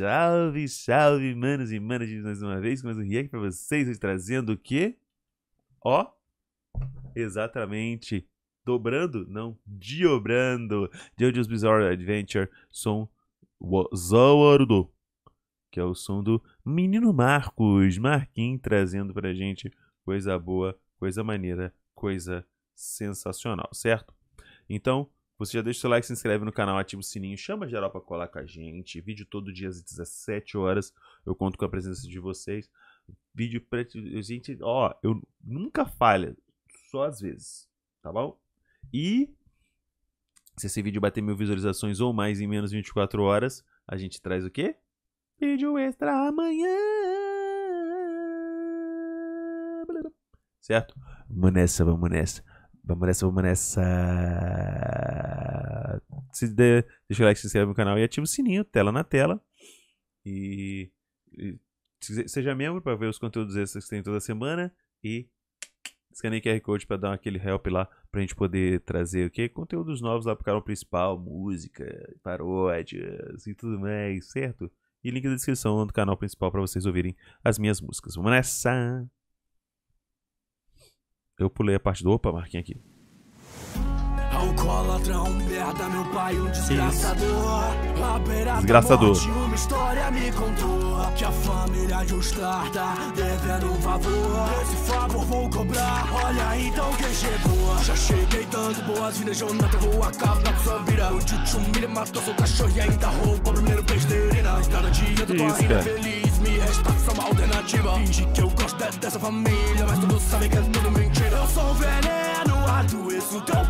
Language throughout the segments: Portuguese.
Salve, salve, manos e manas, mais uma vez, mais um react pra vocês, trazendo o quê? Ó, exatamente, dobrando, não, diobrando, JoJo's Bizarre Adventure, som Zawarudo, que é o som do menino Marcos, Marquinhos, trazendo pra gente coisa boa, coisa maneira, coisa sensacional, certo? Então, você já deixa o seu like, se inscreve no canal, ativa o sininho, chama geral para colar com a gente. Vídeo todo dia às 17 horas. Eu conto com a presença de vocês. Vídeo pra gente, ó, eu nunca falha, só às vezes, tá bom? E se esse vídeo bater mil visualizações ou mais em menos de 24 horas, a gente traz o quê? Vídeo extra amanhã. Certo? Vamos nessa, vamos nessa. Vamos nessa, vamos nessa. Se der, deixa o like, se inscreve no canal e ativa o sininho, tela na tela. E, e seja membro para ver os conteúdos extras que tem toda semana. E escaneie QR Code para dar aquele help lá pra gente poder trazer o que? Conteúdos novos lá pro canal principal, música, paródias e tudo mais, certo? E link na descrição do canal principal para vocês ouvirem as minhas músicas. Vamos nessa! Eu pulei a parte do opa, Marquinhos aqui. Alcoólatra, um merda, meu pai, um desgraçador. Desgraçador. Uma história me contou que a família de Ustar tá devendo um favor. Esse favor vou cobrar. Olha então quem chegou. Já cheguei dando boas-vindas, Jonathan, vou acabar com sua vida. O tio me matou seu cachorro e ainda rouba o primeiro eu tô ainda feliz, me resta só uma alternativa. Finge que eu gosto dessa família, mas todos sabem que don't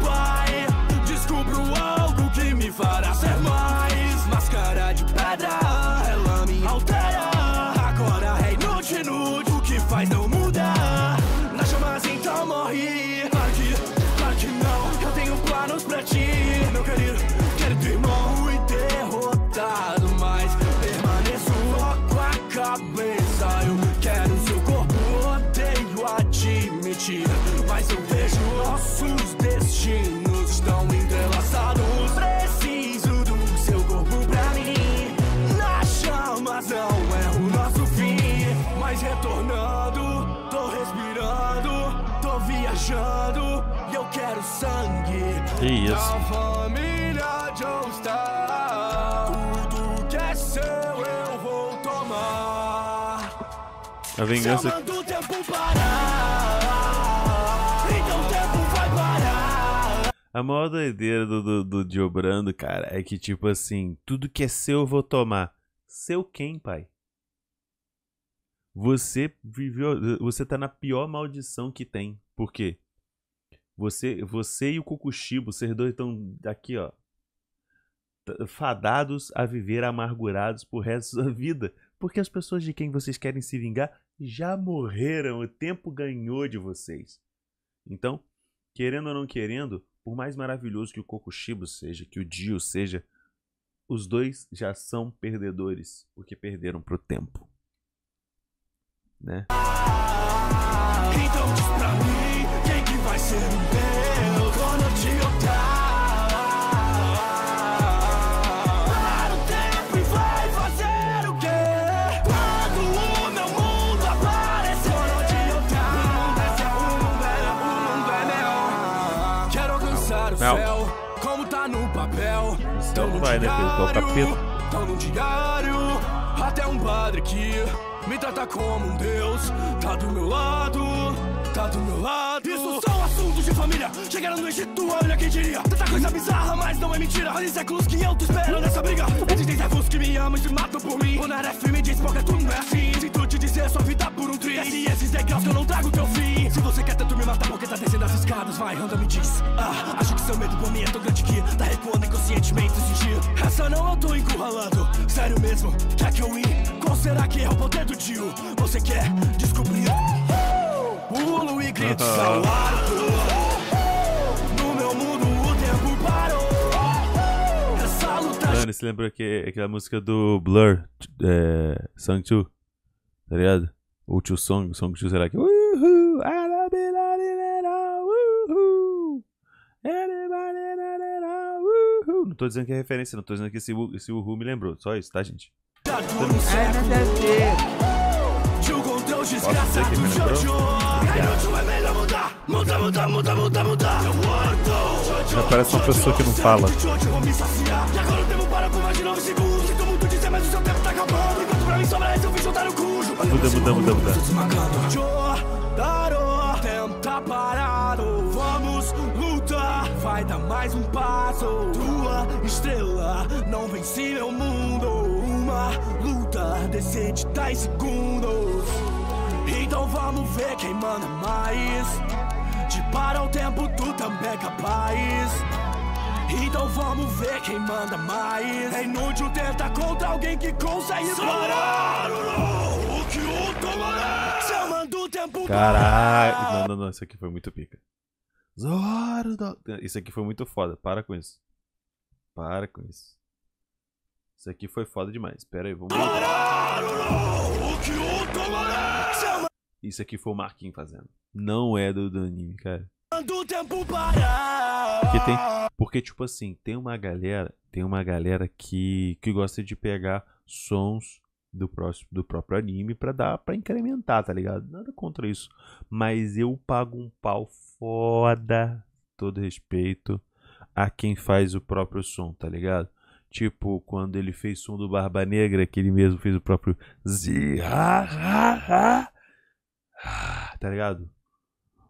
o tempo vai parar A maior doideira do, do, do Diobrando, cara, é que, tipo assim, tudo que é seu eu vou tomar. Seu quem, pai? Você viveu. Você tá na pior maldição que tem. Por quê? Você, você e o Kukushibo, vocês dois estão aqui, ó. Fadados a viver amargurados pro resto da vida. Porque as pessoas de quem vocês querem se vingar já morreram. O tempo ganhou de vocês. Então, querendo ou não querendo, por mais maravilhoso que o Kokushibo seja, que o Dio seja, os dois já são perdedores, porque perderam pro tempo. Né? Então diz pra mim quem que vai ser o meu quando eu te odiar. Para o tempo e vai fazer o quê? Quando o meu mundo aparecer, quando eu te odiar. O mundo é, o mundo é meu. Quero alcançar o Mel. céu, como tá no papel. céu não vai, né. Tão no diário, até um padre que me trata como um deus. Tá do meu lado, tá do meu lado. De família. Chegaram no Egito, olha quem diria. Tanta coisa bizarra, mas não é mentira. Fazem séculos que eu tô esperando essa briga. Existem servos que me amam e se matam por mim. O Neref me diz porque tu não é assim. Sinto te dizer sua vida por um tri. E esses degraus que eu não trago teu fim. Se você quer tanto me matar porque tá descendo as escadas, vai, anda, me diz. Ah, acho que seu medo por mim é tão grande que tá recuando inconscientemente sentir. Essa não eu tô encurralando. Sério mesmo, quer que eu ir? Qual será que é o poder do tio? Você quer descobrir? Pulo e grito ao Mano, você lembra que aquela música do Blur, é, Song 2, tá ligado? Ou Two Song, Song 2, será que? Woohoo, everybody let out, woohoo, everybody let out, woohoo. Não tô dizendo que é referência, não tô dizendo que esse, esse uhul me lembrou, só isso, tá, gente? Tio desgraçados que me lembrou? Muda, muda, muda, muda, muda. Já parece uma pessoa que não fala. Jojo, eu vou me saciar. E agora o tempo para por mais de 9 segundos. Sinto muito dizer, mas o seu tempo tá acabando. Enquanto pra mim sobra esse, eu fiz juntar o cujo. Muda, muda, muda, muda. Jordaro, tenta parado. Vamos lutar, vai dar mais um passo. Tua estrela não vence meu mundo. Uma luta decide 10 segundos. Então vamos ver quem manda mais De parar o tempo, tu também é capaz então vamos ver quem manda mais. É inútil tentar contra alguém que consegue parar. O que o tomará? Se eu mando o tempo Caralho. Não, não, não. Isso aqui foi muito pica. Zoro. Isso aqui foi muito foda. Para com isso. Para com isso. Isso aqui foi foda demais. Pera aí, vamos. parar. O que o tomará? Isso aqui foi o Marquinhos fazendo. Não é do, do anime, cara. mando o tempo parar. Porque tem. Porque, tipo assim, tem uma galera. Tem uma galera que, que gosta de pegar sons do, próximo, do próprio anime pra dar para incrementar, tá ligado? Nada contra isso. Mas eu pago um pau foda, todo respeito, a quem faz o próprio som, tá ligado? Tipo, quando ele fez som do Barba Negra, que ele mesmo fez o próprio zi, ha, ha, ha, ah, tá ligado?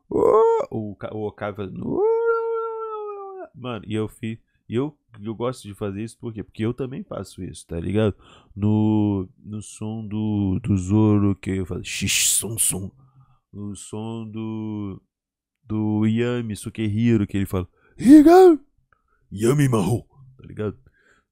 Uh, o, o fazendo. uh, Mano, e eu fiz. E eu, eu gosto de fazer isso por quê? Porque eu também faço isso, tá ligado? No, no som do, do Zoro, que eu faço xix, som, som. No som do. Do Yami Sukehiro, que ele fala. Yami Maho, tá ligado?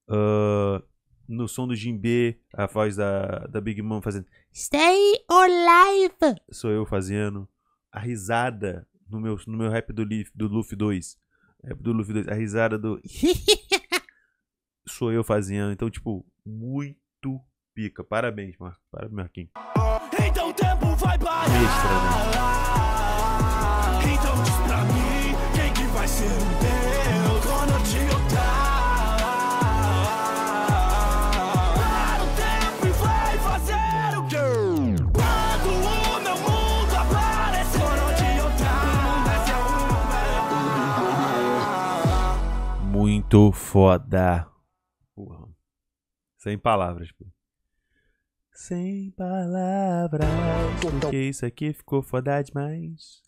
Ah, no som do Jinbe, a voz da, da Big Mom fazendo. Stay alive! sou eu fazendo. A risada no meu, no meu rap do, Lif, do Luffy 2. Rap do Luffy 2. A risada do. sou eu fazendo. Então, tipo, muito pica. Parabéns, Marco. Parabéns, Marquinhos. Então o tempo vai parar. Extra, Então Muito foda. Porra. Sem palavras, pô. Sem palavras. Porque isso aqui ficou foda demais.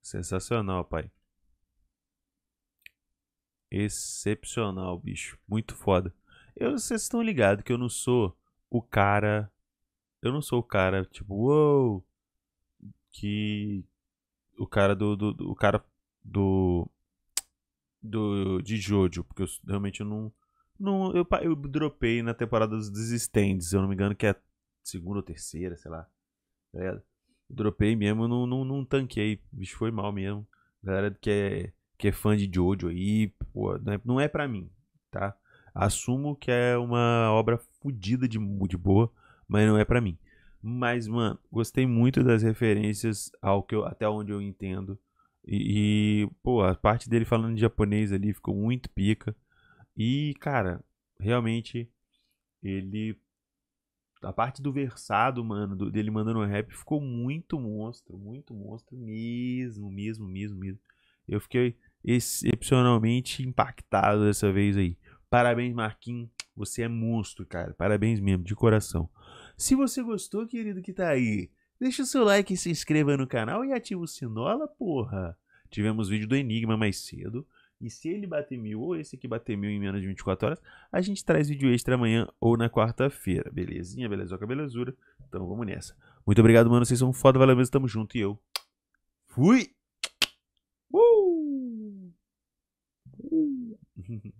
Sensacional, pai. Excepcional, bicho. Muito foda. Eu, vocês estão ligados que eu não sou o cara. Eu não sou o cara, tipo, uou. Que. O cara do. do, do- o cara do. Do. De Jojo. Porque eu realmente eu não. não eu, eu dropei na temporada dos Desistentes. Se eu não me engano, que é a segunda ou terceira, sei lá. Tá? Dropei mesmo, não, não, não tanquei. Bicho foi mal mesmo. Galera que é, que é fã de Jojo aí, pô, não é, não é pra mim, tá? Assumo que é uma obra fodida de, de boa, mas não é pra mim. Mas, mano, gostei muito das referências ao que eu, até onde eu entendo. E, e, pô, a parte dele falando de japonês ali ficou muito pica. E, cara, realmente ele a parte do versado, mano, do- dele mandando rap ficou muito monstro, muito monstro mesmo, mesmo, mesmo, mesmo. Eu fiquei excepcionalmente impactado dessa vez aí. Parabéns, Marquinhos. Você é monstro, cara. Parabéns mesmo, de coração. Se você gostou, querido que tá aí, deixa o seu like, se inscreva no canal e ativa o sinola, porra. Tivemos vídeo do Enigma mais cedo. E se ele bater mil, ou esse aqui bater mil em menos de 24 horas, a gente traz vídeo extra amanhã ou na quarta-feira. Belezinha, belezoca, belezura. Então vamos nessa. Muito obrigado, mano. Vocês são foda, valeu mesmo. Tamo junto e eu fui! Uh! Uh!